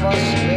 Thomas.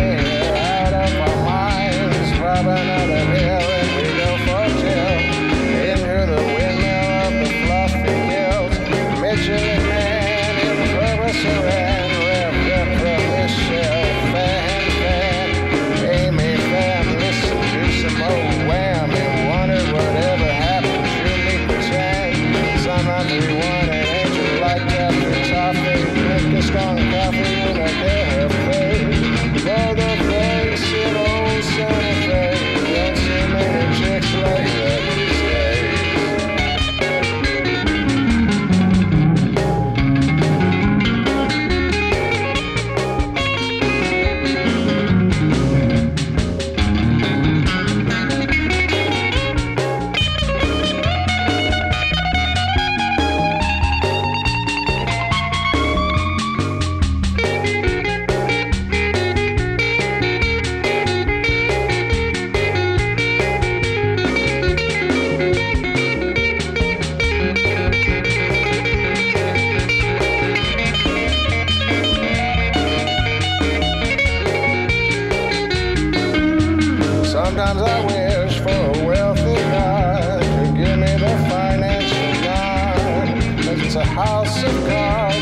Wish for a wealthy God to give me the financial nod. It's a house of cards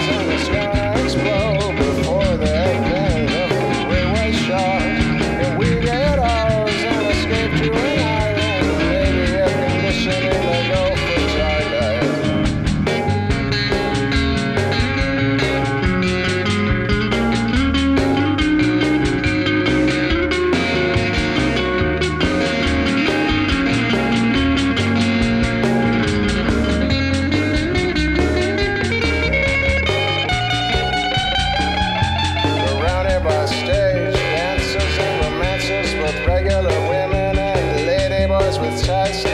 dances and